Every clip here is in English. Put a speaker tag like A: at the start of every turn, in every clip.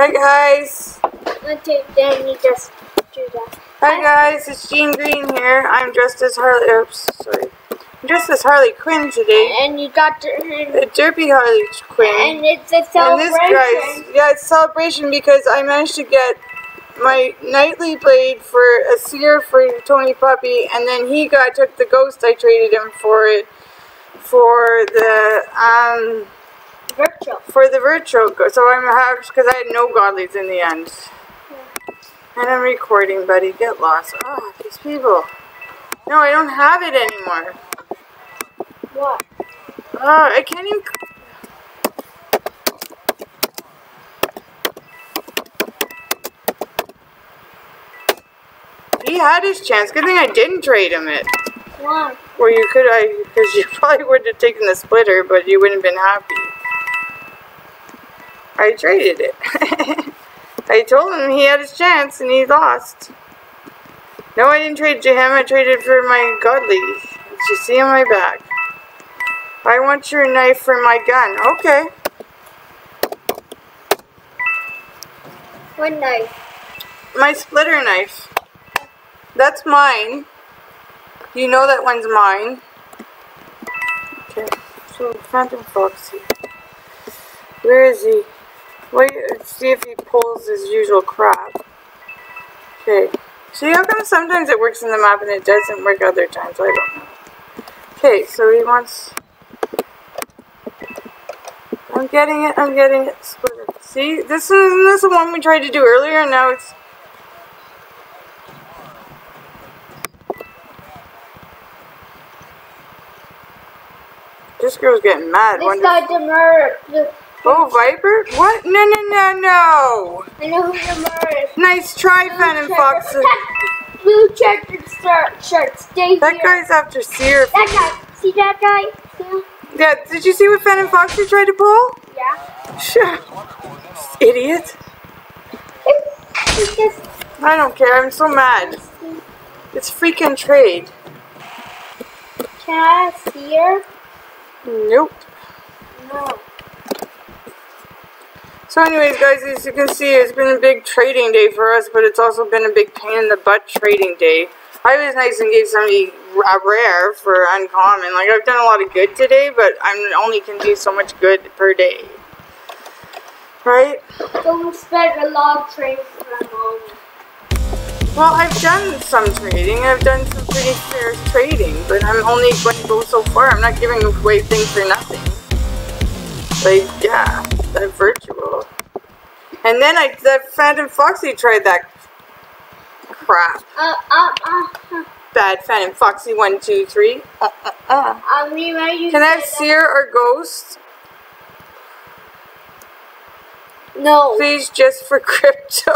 A: Hi guys.
B: Okay, then just do that.
A: Hi guys, it's Jean Green here. I'm dressed as Harley. Oops, sorry. I'm dressed as Harley Quinn today.
B: And you got
A: The derpy Harley Quinn.
B: and it's a celebration.
A: And this guy's yeah, it's celebration because I managed to get my Nightblade for a seer for Tony Puppy, and then he got took the ghost. I traded him for it for the um
B: virtual.
A: for the virtual. So I'm because I had no godlies in the end. And I'm recording, buddy. Get lost. Oh, these people. No, I don't have it anymore.
B: What?
A: Oh, I can't even. He had his chance. Good thing I didn't trade him it.
B: Why?
A: Or you could, I, because you probably would have taken the splitter, but you wouldn't have been happy. I traded it. I told him he had his chance and he lost. No, I didn't trade to him. I traded for my godly. Did you see on my back? I want your knife for my gun. Okay.
B: What knife?
A: My splitter knife. That's mine. You know that one's mine. Okay. So Phantom Fox here. Where is he? Wait, see if he pulls his usual crap. Okay. See how come sometimes it works in the map and it doesn't work other times? I don't know. Okay, so he wants. I'm getting it. I'm getting it. Splitter. See, this is this is the one we tried to do earlier, and now it's This girl's getting mad.
B: This
A: Wonder-
B: guy the murder.
A: Oh, Viper? What? No, no, no, no.
B: I know who the murder.
A: Nice try, Phantom Fox.
B: Blue checkered shirt. Shirt. Stay
A: That
B: here.
A: guy's after Seer.
B: That guy. See that guy? Yeah.
A: Yeah, did you see what Phantom Foxy tried to pull?
B: Yeah.
A: Sure. Idiot. I don't care. I'm so mad. It's freaking trade.
B: Can I see her?
A: Nope.
B: No.
A: So anyways, guys, as you can see, it's been a big trading day for us, but it's also been a big pain in the butt trading day. I was nice and gave somebody a rare for uncommon. Like, I've done a lot of good today, but I only can do so much good per day. Right?
B: Don't expect a lot of trades from home.
A: Well, I've done some trading. I've done some pretty fair trading, but I'm only going to go so far. I'm not giving away things for nothing. Like, yeah, that virtual. And then I, that Phantom Foxy tried that crap.
B: Uh, uh, uh, uh.
A: Bad Phantom Foxy, one, two, three. Uh, uh, uh.
B: You
A: Can I have Seer or Ghost?
B: No.
A: Please, just for crypto.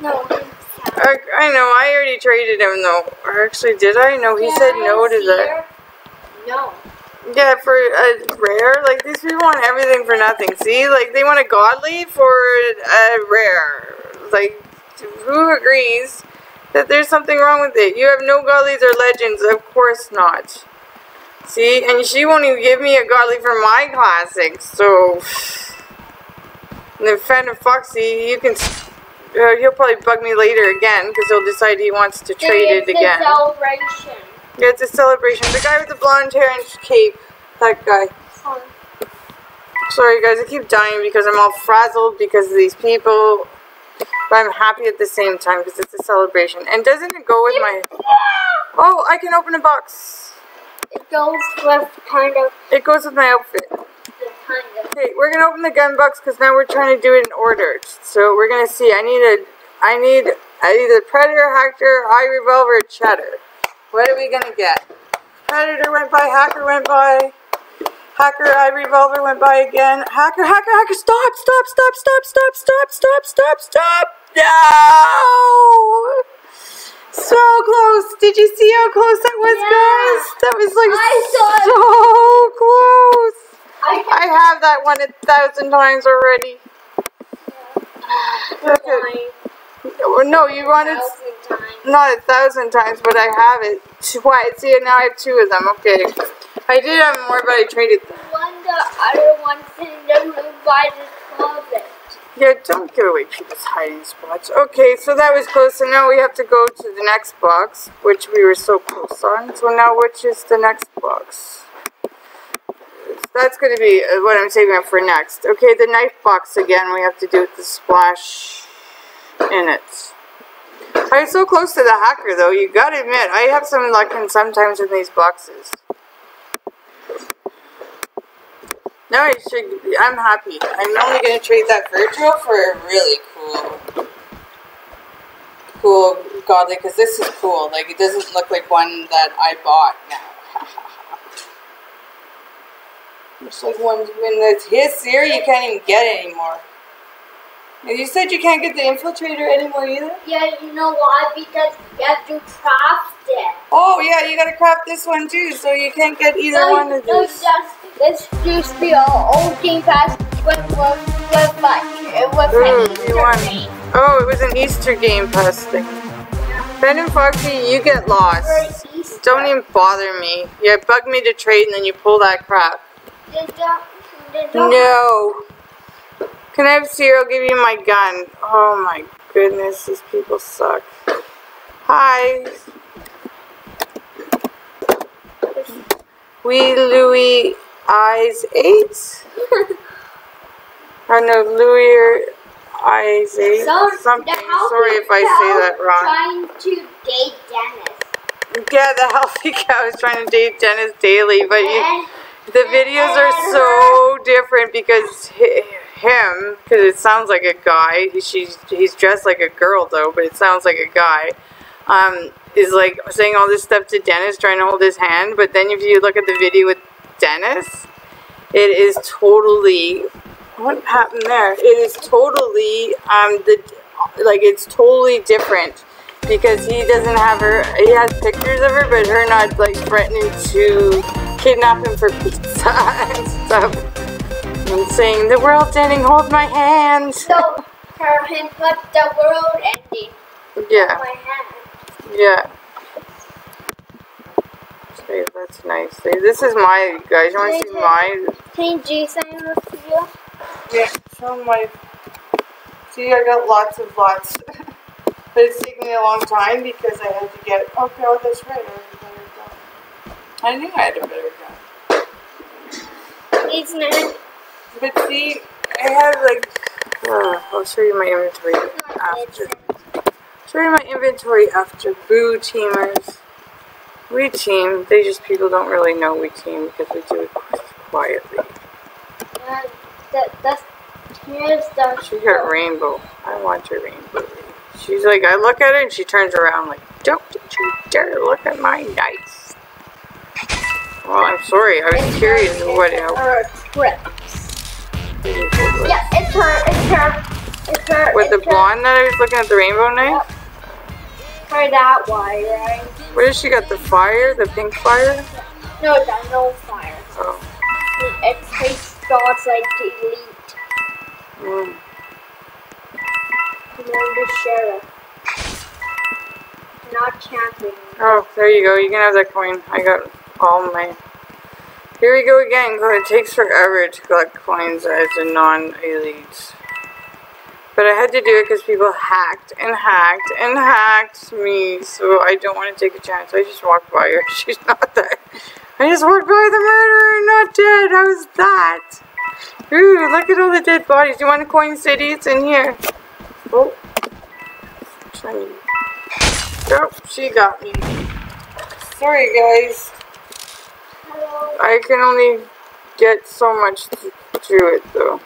B: No.
A: I, I know, I already traded him though. Or actually, did I? No, he said no to that.
B: No.
A: Yeah, for a rare, like these people want everything for nothing. See, like they want a godly for a rare. Like, who agrees that there's something wrong with it? You have no godlies or legends, of course not. See, and she won't even give me a godly for my classics. So, and then of Foxy, you can. Uh, he'll probably bug me later again because he'll decide he wants to trade it again.
B: celebration.
A: Yeah, it's a celebration. The guy with the blonde hair and cape. That guy.
B: Um,
A: Sorry, guys, I keep dying because I'm all frazzled because of these people. But I'm happy at the same time because it's a celebration. And doesn't it go with my... Oh, I can open a box.
B: It goes with kind of
A: It goes with my outfit.
B: kind of.
A: Okay, we're going to open the gun box because now we're trying to do it in order. So we're going to see. I need a... I need... A Predator, Hacker, Eye Revolver, Cheddar. What are we going to get? Predator went by, Hacker went by. Hacker, eye revolver went by again. Hacker, hacker, hacker, stop, stop, stop, stop, stop, stop, stop, stop, stop. No! So close. Did you see how close that was,
B: Yeah.
A: guys? That was like
B: I saw it.
A: so close.
B: I
A: I have that one a thousand times already. Look at, no, you wanted. Not a thousand times, but I have it twice. See, now I have two of them. Okay. I did have more, but I traded them.
B: One the other one's in the room by the closet.
A: Yeah, don't give away people's hiding spots. Okay, so that was close. So now we have to go to the next box, which we were so close on. So now which is the next box? That's going to be uh, what I'm saving up for next. Okay, the knife box again. We have to do with the splash in it. I'm so close to the hacker, though. You gotta admit, I have some luck in sometimes in these boxes. No, I should. I'm happy. I'm only gonna trade that virtual for a really cool, cool godly. Because this is cool. Like it doesn't look like one that I bought now. Looks like one when it's his here, you can't even get anymore. And you said you can't get the infiltrator anymore either?
B: Yeah, you know why? Because you have to craft it.
A: Oh yeah, you gotta craft this one too, so you can't get either
B: no,
A: one of
B: no,
A: these.
B: just this used to be our old game pass with with with like with
A: Ooh,
B: an
A: mm,
B: Easter
A: won.
B: egg.
A: Oh, it was an Easter game pass thing. Ben and Foxy, you get lost. Don't even bother me. You bug me to trade and then you pull that crap.
B: They don't- they
A: No. Can I have Cyril give you my gun? Oh my goodness, these people suck. Hi. We Louis Eyes 8? I know Louis Eyes 8.
B: So,
A: Something. Sorry if I say that wrong.
B: Trying to date Dennis.
A: Yeah, the healthy cow is trying to date Dennis daily, but you. The videos are so different because him, because it sounds like a guy. he- She's he's dressed like a girl though, but it sounds like a guy. Um, is like saying all this stuff to Dennis, trying to hold his hand. But then if you look at the video with Dennis, it is totally what happened there. It is totally um the like it's totally different because he doesn't have her. He has pictures of her, but her not like threatening to kidnap him for pizza and stuff. And saying the world's ending, hold my hand.
B: so her him put the world ending
A: Yeah,
B: on my hand.
A: yeah. Okay, that's nice. This is my guys. You want to see my?
B: Can G sign with you?
A: Yeah, show my. See, I got lots of lots. but it's taken me a long time because I had to get. Okay, oh, that's right. I had a better gun. I knew I had a better gun.
B: He's not.
A: But see, I have like. Uh, I'll show you my inventory after. Show you my inventory after. Boo teamers. We team. They just people don't really know we team because we do it quietly.
B: Uh, that, that's here's the.
A: She got rainbow. I want your rainbow. She's like, I look at her and she turns around like, don't you dare look at my knife. Well, I'm sorry. I was curious what it
B: trips. Yeah, it's her. It's her. It's her.
A: With the
B: her-
A: blonde that I was looking at the rainbow knife?
B: Her that way, right?
A: What does she got? The fire? The pink fire?
B: No, that no fire.
A: Oh.
B: It's face dots like delete.
A: Mm.
B: You know the sheriff. Not champion.
A: Oh, there you go. You can have that coin. I got all my. Here we go again. It takes forever to collect coins as a non-elite. But I had to do it because people hacked and hacked and hacked me, so I don't want to take a chance. I just walked by her. She's not there. I just walked by the murderer, not dead. How's that? Ooh, look at all the dead bodies. You want a coin city? It's in here. Oh. Oh, she got me. Sorry, guys. I can only get so much th- through it, though.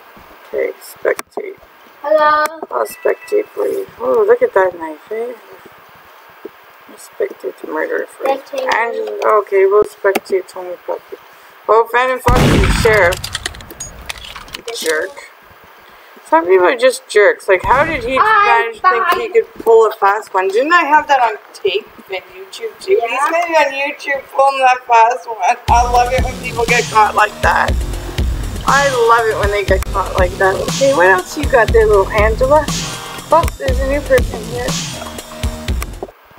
A: Okay, spectate.
B: Hello.
A: I'll spectate for you. Oh, look at that knife, eh? I'll spectate the murderer for you.
B: Spectate.
A: Angela, okay, we'll spectate Tony Puppy. Oh, Phantom Fox is the sheriff. Jerk. Some people are just jerks. Like, how did he
B: I'm
A: manage to think he could pull a fast one? Didn't I have that on tape and YouTube too?
B: Yeah.
A: He's maybe on YouTube pulling that fast one. I love it when people get caught like that. I love it when they get caught like that. Okay, what else you got there, little Angela? Oh, there's a new person here.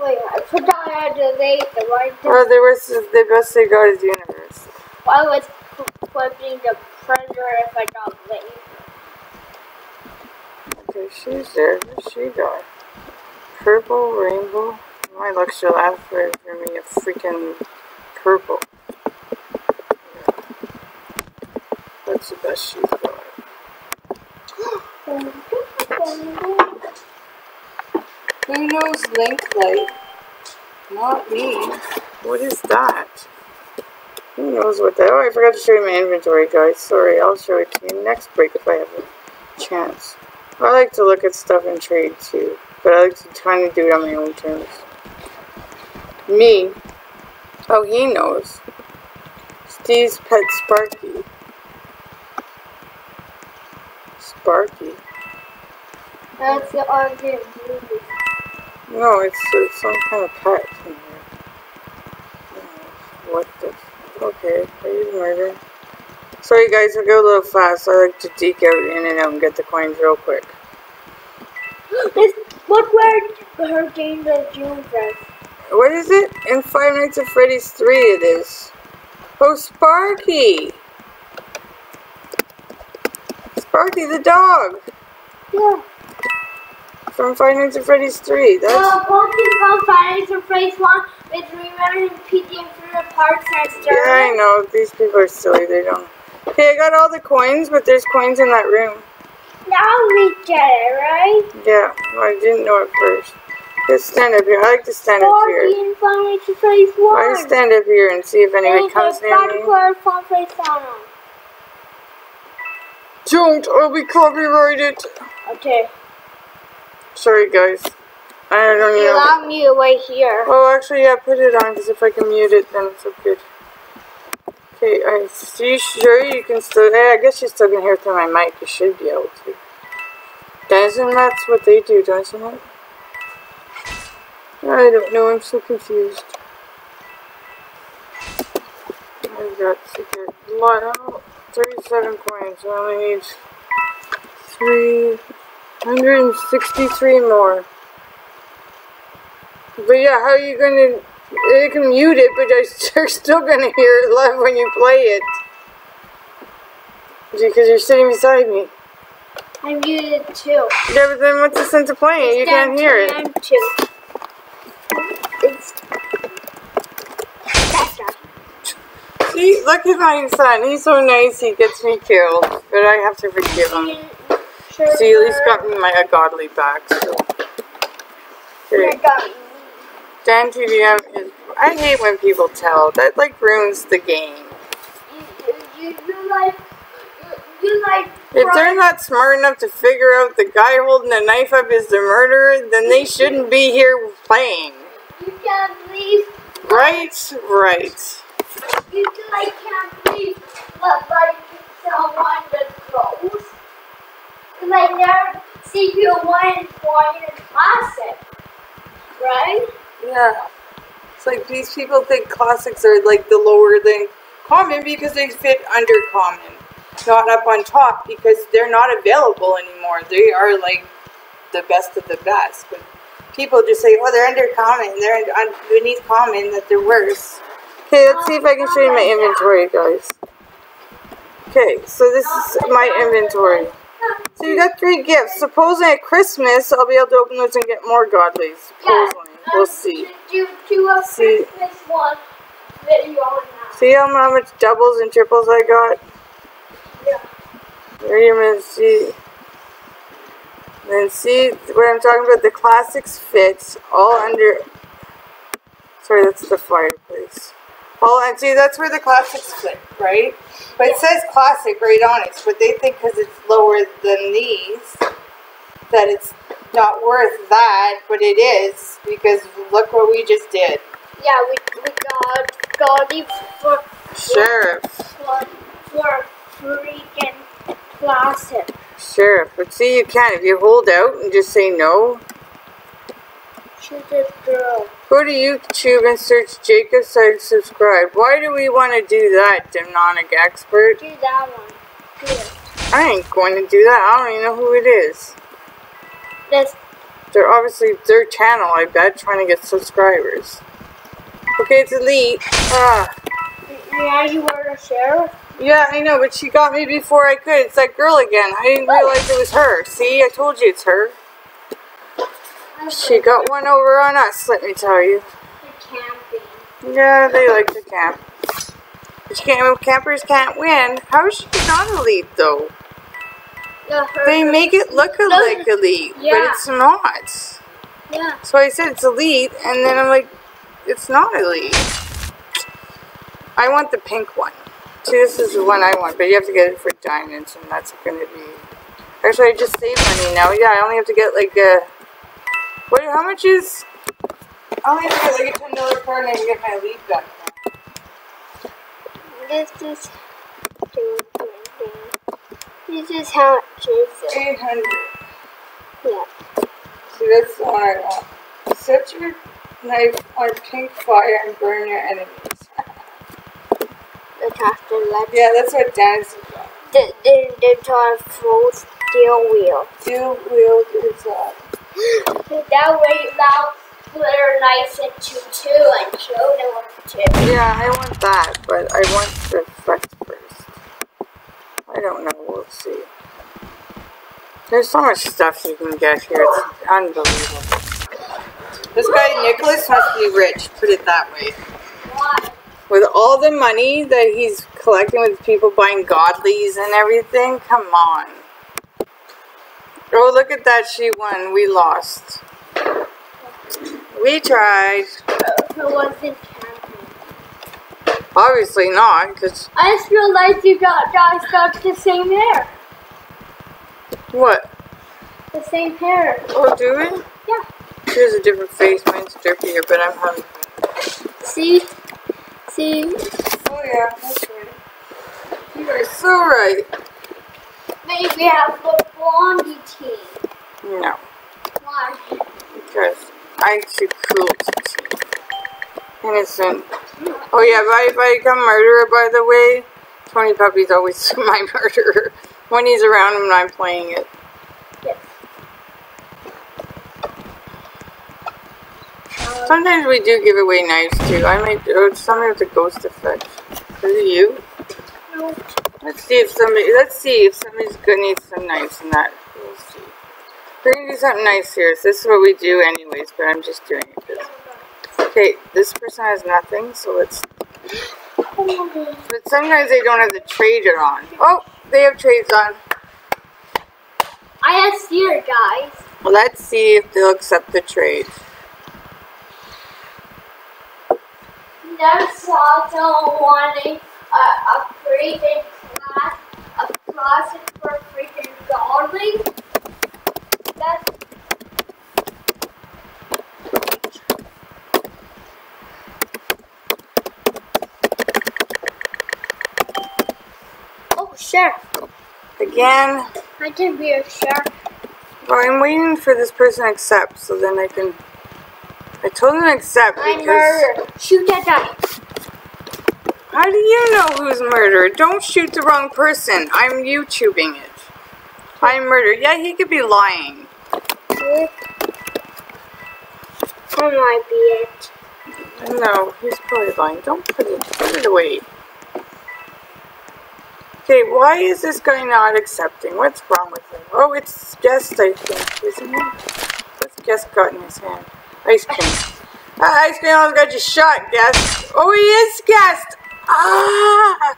B: Wait, I forgot how to the right.
A: Well, there was the best they got is universe.
B: I was putting the predator if I don't leave.
A: Okay, she's there. What's she got? Purple, rainbow. My luck, she'll for me a freaking purple. That's the best she's got. Who knows link light? Not me. What is that? Who knows what that? Oh, I forgot to show you my inventory, guys. Sorry, I'll show it to you next break if I have a chance. I like to look at stuff and trade too, but I like to kind of do it on my own terms. Me. Oh, he knows. Steve's pet Sparky. Sparky.
B: That's the argument.
A: No, it's, it's some kind of pet in here. What the? Okay, are you murder? Sorry guys, I go a little fast. I like to deke out in and out and get the coins real quick.
B: This, look where her game the June.
A: What is it? In Five Nights at Freddy's 3 it is. Oh, Sparky! Sparky the dog!
B: Yeah.
A: From Five Nights at Freddy's 3. That's...
B: Uh, Pokemon Finance or Phrase 1 with remembering PD and Fruit Parks and
A: Yeah, I know. These people are silly. They don't... Okay, I got all the coins, but there's coins in that room.
B: Now we get it, right?
A: Yeah, well, I didn't know at first. Just stand up here. I like to stand up here.
B: Pokemon Finance or Phrase 1.
A: I stand up here and see if anyone comes near me.
B: Particular from Phrase 1.
A: Don't! I'll be copyrighted!
B: Okay.
A: Sorry, guys. I don't
B: You
A: know.
B: allow me to wait here.
A: Oh, actually, yeah, put it on, because if I can mute it, then it's so good. Okay, are you sure you can still, I guess you still can hear through my mic, you should be able to. Doesn't that's what they do, doesn't it? I don't know, I'm so confused. I've got to get a lot out. 37 coins, I only need 363 more. But yeah, how are you gonna? You can mute it, but you're still gonna hear it live when you play it. Because you're sitting beside me.
B: I'm muted too.
A: Yeah, but then what's the sense of playing it? You can't hear it.
B: I'm too. It's.
A: See, look at my son. He's so nice. He gets me killed, but I have to forgive him.
B: Sure.
A: See, at least got me my godly back. So. Okay. Dan TDM is. I hate when people tell. That like ruins the game.
B: You, you, like you, like
A: If they're not smart enough to figure out the guy holding the knife up is the murderer, then they shouldn't be here playing.
B: you can't believe
A: Right? Right.
B: you like can't believe what like someone that goes. Like never see you one point in classic. Right?
A: Yeah. It's like these people think classics are like the lower than common because they fit under common, not up on top because they're not available anymore. They are like the best of the best. But people just say, oh, they're under common, they're un- underneath common, that they're worse. Okay, let's see if I can show you my inventory, guys. Okay, so this is my inventory. So you got three gifts. Supposedly at Christmas I'll be able to open those and get more godlies. Supposedly. We'll see.
B: Do do a
A: See.
B: Christmas one video on that.
A: See how how much doubles and triples I got?
B: Yeah.
A: There you're gonna see. Then see what I'm talking about. The classics fits all under. Sorry, that's the fireplace. All and see that's where the classics fit, right? But it says classic right on it. But they think because it's lower than these that it's not worth that, but it is because look what we just did.
B: Yeah, we, we got got it for
A: Sheriff,
B: for for freaking classic.
A: sheriff. But see, you can if you hold out and just say no.
B: Shoot this girl.
A: Go to YouTube and search Jacob Side Subscribe. Why do we want to do that, demonic expert?
B: Do that one. Do it.
A: I ain't going to do that. I don't even know who it is.
B: This
A: They're obviously their channel, I bet, trying to get subscribers. Okay, it's elite. Ah,
B: now you were a sheriff.
A: Yeah, I know, but she got me before I could. It's that girl again. I didn't realize it was her. See, I told you it's her. She got one over on us, let me tell you.
B: camping.
A: Yeah, they like to camp. But you can't, campers can't win. How is she not elite, though?
B: Yeah,
A: They make it look like elite, but it's not.
B: yeah.
A: So I said it's elite, and then I'm like, it's not elite. I want the pink one. See, this is the one I want, but you have to get it for diamonds, and that's going to be. Actually, I just saved money now. Yeah, I only have to get like a. What? How much is? I only have to get like a ten dollar card, and I can get my elite gun.
B: This is this is how much is?
A: Eight hundred.
B: Yeah.
A: See, that's the one I want. Set your knife on pink fire and burn your enemies.
B: The tractor left.
A: Yeah, that's what Dan's got.
B: The the the car full steel wheel.
A: Two wheels is uh,
B: That way now they're nice and two two and show them what to do.
A: Yeah, I want that, but I want the flex first. I don't know, we'll see. There's so much stuff you can get here, it's unbelievable. This guy Nicholas has to be rich, put it that way. With all the money that he's collecting with people buying godlies and everything, come on. Oh, look at that, she won, we lost. We tried.
B: It wasn't.
A: Obviously not, because
B: I just realized you got guys got the same hair.
A: what?
B: The same hair.
A: Oh, do we?
B: Yeah.
A: Here's a different face. Mine's derpier, but I'm hungry.
B: See? See?
A: Oh, yeah, that's right. You are so right.
B: Maybe we have a blondie team.
A: No,
B: Why?
A: because I'm too cool to. Innocent. Oh, yeah, if I, if I become murderer, by the way, Tony Puppy's always my murderer. When he's around when I'm playing it.
B: Yes.
A: Sometimes we do give away knives, too. I might, oh, somebody with the ghost effect. Is it you?
B: no.
A: Let's see if somebody. Let's see if somebody's gonna need some knives in that. We'll see. We're gonna do something nice here. This is what we do, anyways. But I'm just doing it. 'cause- Okay, this person has nothing, so let's. But sometimes they don't have the trader on. Oh, they have trades on.
B: I have here, guys.
A: Well, let's see if they'll accept the trade.
B: Never saw someone wanting a, a freaking class, a closet for freaking godly. That's Oh, sure.
A: Again,
B: I can be a sheriff.
A: well, I'm waiting for this person to accept, so then I can. I told them to accept
B: I'm
A: because.
B: murder. Shoot that guy.
A: How do you know who's murdered? Don't shoot the wrong person. I'm YouTubing it. I'm murdered. Yeah, he could be lying.
B: That might be it.
A: No, he's probably lying. Don't put it. Put it away. Okay, why is this guy not accepting? What's wrong with him? Oh, it's guest, I think, isn't it? What's guest got in his hand? Ice cream. Ah, ice cream almost got you shot, guest. Oh, he is guest. Ah!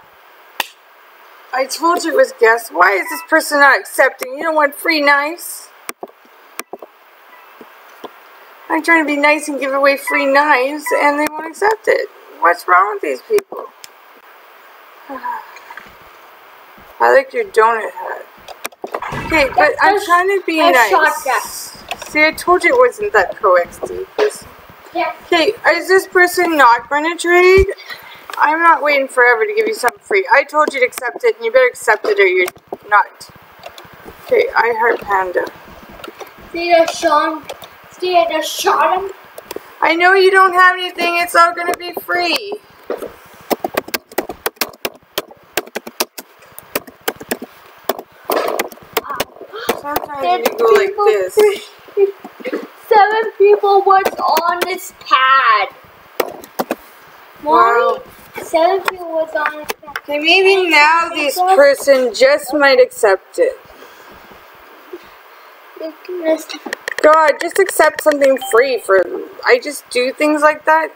A: I told you it was guest. Why is this person not accepting? You don't want free knives? I'm trying to be nice and give away free knives, and they won't accept it. What's wrong with these people? I like your donut hat. Okay, but
B: That's
A: I'm trying to be nice. See, I told you it wasn't that pro XD.
B: Yes.
A: Okay, is this person not going to trade? I'm not waiting forever to give you something free. I told you to accept it, and you better accept it or you're not. Okay, I heart panda.
B: See the Sean. See I just shot him.
A: I know you don't have anything, it's all gonna be free. Sometimes you go like this.
B: Seven people was on this pad.
A: Wow.
B: if it was on a
A: Okay, maybe now this person just might accept it. God, just accept something free for. I just do things like that.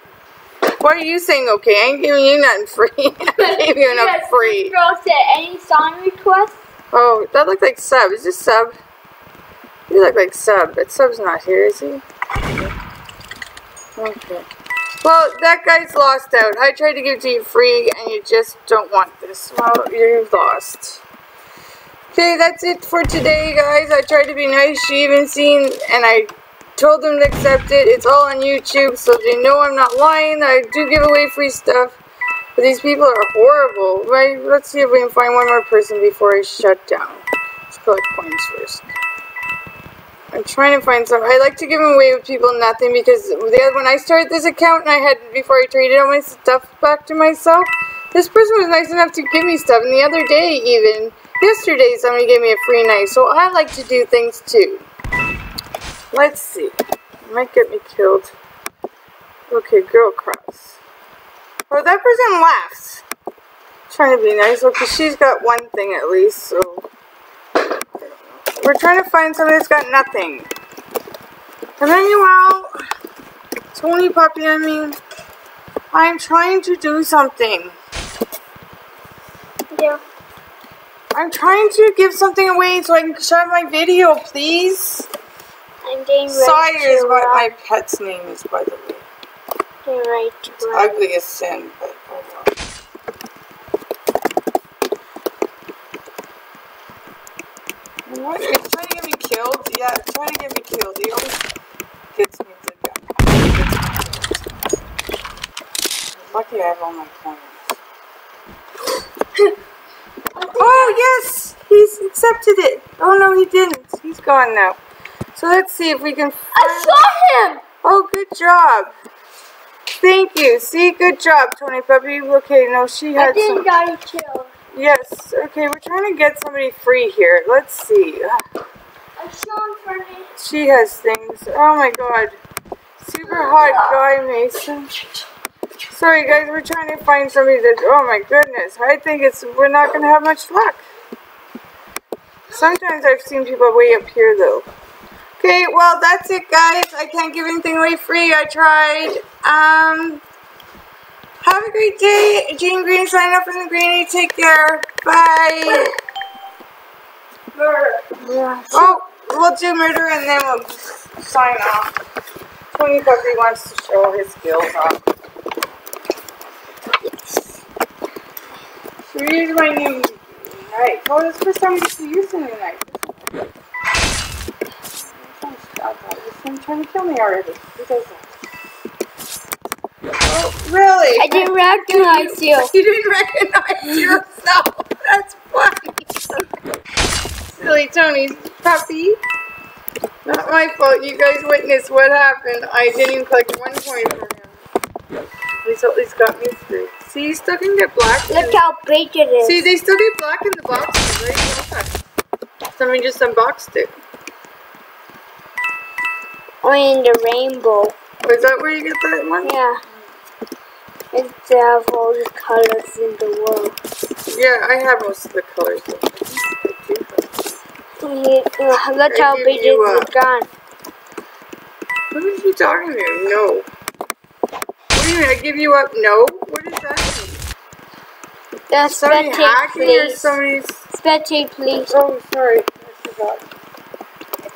A: Why are you saying okay? I ain't giving you nothing free. I gave you enough free.
B: this Girl said any song requests.
A: Oh, that looked like sub. Is this sub? You look like sub, but sub's not here, is he? Okay. Well, that guy's lost out. I tried to give it to you free, and you just don't want this. Well, you're lost. Okay, that's it for today, guys. I tried to be nice. She even seen, and I told them to accept it. It's all on YouTube, so they know I'm not lying. I do give away free stuff. But these people are horrible. Right? Let's see if we can find one more person before I shut down. Let's collect coins first. I'm trying to find some. I like to give away with people nothing because the other, when I started this account and I had before I traded all my stuff back to myself, this person was nice enough to give me stuff. And the other day, even yesterday, somebody gave me a free knife. So I like to do things too. Let's see. Might get me killed. Okay, girl cross. Oh, that person left. Trying to be nice. because she's got one thing at least, so. We're trying to find somebody that's got nothing. And then you out. Tony Puppy, I mean. I'm trying to do something.
B: Yeah.
A: I'm trying to give something away so I can shut my video, please.
B: I'm getting ready
A: Sire is what my pet's name is, by the way.
B: getting ready to
A: It's ugly as sin, but oh well. What? Killed? Yeah, trying to get me killed. He always gets me to gun. Gets me killed. Lucky I have all my coins. Oh, yes! He's accepted it. Oh, no, he didn't. He's gone now. So let's see if we can
B: I saw him!
A: Oh, good job. Thank you. See, good job, Tony Puppy. Okay, no, she
B: I
A: had some.
B: didn't got killed.
A: Yes. Okay, we're trying to get somebody free here. Let's see. Ah,
B: I saw for me.
A: She has things. Oh my God. Super hot guy, Mason. Sorry, guys. We're trying to find somebody that. Oh my goodness. I think it's. We're not gonna have much luck. Sometimes I've seen people way up here though. Okay, well that's it guys. I can't give anything away free. I tried. Um have a great day. Jean Green sign up from the Greenery. Take care. Bye. Oh, we'll do murder and then we'll sign off. Tony Puppy wants to show his skills off. So here's my new knife. Oh, this is the first time I'm to use a new knife. I'm trying to kill me already. Who does that? Oh, really?
B: I didn't recognize you.
A: You didn't recognize yourself. That's funny. Silly Tony's puppy. Not my fault. You guys witnessed what happened. I didn't even collect one point from him. He's at least got me through. See, he's still can get black.
B: Look how big it is.
A: See, they still get black in the boxes, right? Yeah. Somebody just unboxed it.
B: Only in the rainbow.
A: Oh, is that where you get that one?
B: Yeah. It's have all the colors in the world.
A: Yeah, I have most of the colors. I do
B: Look how big
A: you,
B: is
A: uh,
B: the gun.
A: What are you talking to? No. What do you mean? I give you up? No? What does that mean?
B: That's
A: Somebody or
B: please.
A: somebody's...
B: Spectate, please.
A: Oh, sorry. I forgot.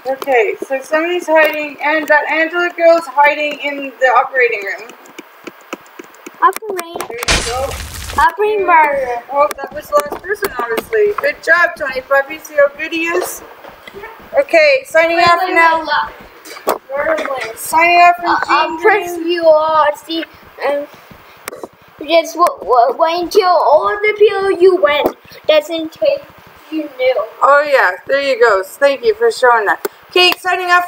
A: Okay, so somebody's hiding, and that Angela girl's hiding in the operating room.
B: Operating,
A: There you go.
B: Operating murder.
A: Oh, that was the last person, honestly. Good job, Tony Puppy. See how good he is? Okay, signing off now. Signing off from
B: I'll
A: Jean
B: press you all. See, um, just wait until all the people you went doesn't take you knew.
A: Oh, yeah, there you go. Thank you for showing that. Okay, signing off.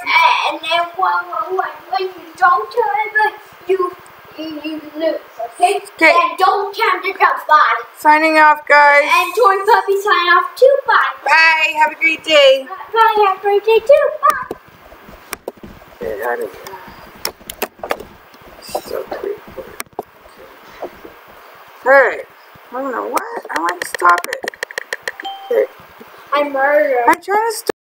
B: And then when, when, when you don't tell it, you, you, you lose, okay?
A: Okay.
B: And don't count the jump body.
A: Signing off, guys.
B: And Tony Puppy sign off too. Bye.
A: Bye. Have a great day.
B: Uh, bye. Have a great day too. Bye.
A: Get out of here. So creepy. Hey, I don't know what. I want to stop it. Okay.
B: I murder.
A: I'm trying to stop.